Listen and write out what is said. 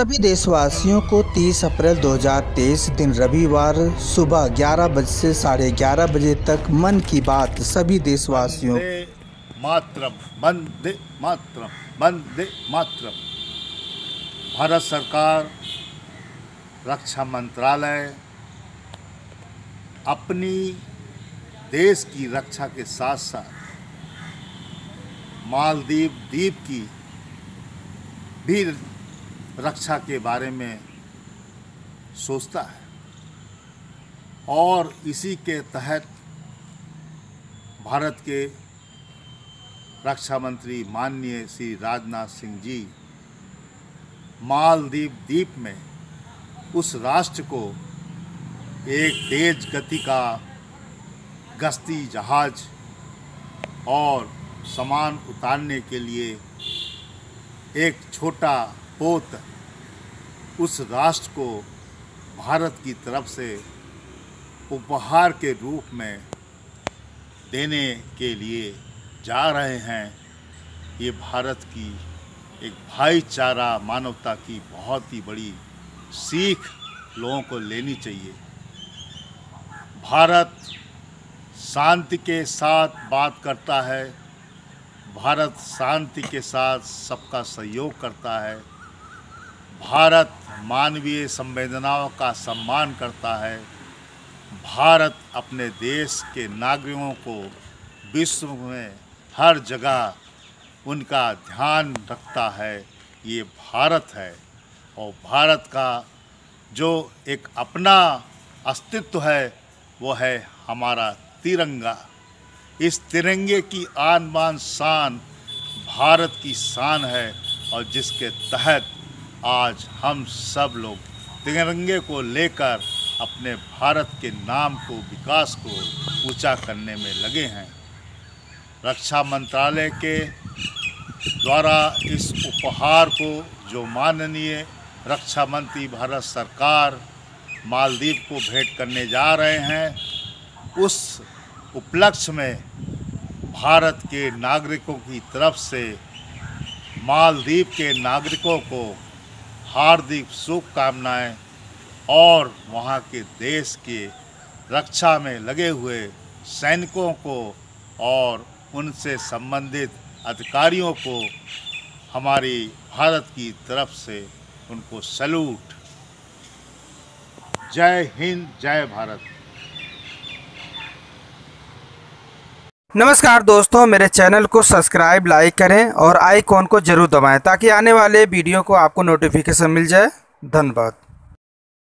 सभी देशवासियों को 30 अप्रैल 2023 दिन रविवार सुबह 11 बजे से साढ़े ग्यारह बजे तक मन की बात। सभी देशवासियों मातरम, वंदे मातरम वंदे मातरम। भारत सरकार, रक्षा मंत्रालय अपनी देश की रक्षा के साथ साथ मालदीव द्वीप की भी रक्षा के बारे में सोचता है। और इसी के तहत भारत के रक्षा मंत्री माननीय श्री राजनाथ सिंह जी मालदीप द्वीप में उस राष्ट्र को एक तेज गति का गश्ती जहाज़ और सामान उतारने के लिए एक छोटा पोत उस राष्ट्र को भारत की तरफ़ से उपहार के रूप में देने के लिए जा रहे हैं। ये भारत की एक भाईचारा मानवता की बहुत ही बड़ी सीख लोगों को लेनी चाहिए। भारत शांति के साथ बात करता है। भारत शांति के साथ सबका सहयोग करता है। भारत मानवीय संवेदनाओं का सम्मान करता है। भारत अपने देश के नागरिकों को विश्व में हर जगह उनका ध्यान रखता है। ये भारत है और भारत का जो एक अपना अस्तित्व है, वो है हमारा तिरंगा। इस तिरंगे की आन बान शान भारत की शान है और जिसके तहत आज हम सब लोग तिरंगे को लेकर अपने भारत के नाम को, विकास को ऊँचा करने में लगे हैं। रक्षा मंत्रालय के द्वारा इस उपहार को जो माननीय रक्षा मंत्री भारत सरकार मालदीव को भेंट करने जा रहे हैं, उस उपलक्ष्य में भारत के नागरिकों की तरफ़ से मालदीव के नागरिकों को हार्दिक शुभकामनाएँ और वहाँ के देश के रक्षा में लगे हुए सैनिकों को और उनसे संबंधित अधिकारियों को हमारी भारत की तरफ़ से उनको सल्यूट जय हिंद, जय भारत। नमस्कार दोस्तों, मेरे चैनल को सब्सक्राइब, लाइक करें और आइकॉन को ज़रूर दबाएँ ताकि आने वाले वीडियो को आपको नोटिफिकेशन मिल जाए। धन्यवाद।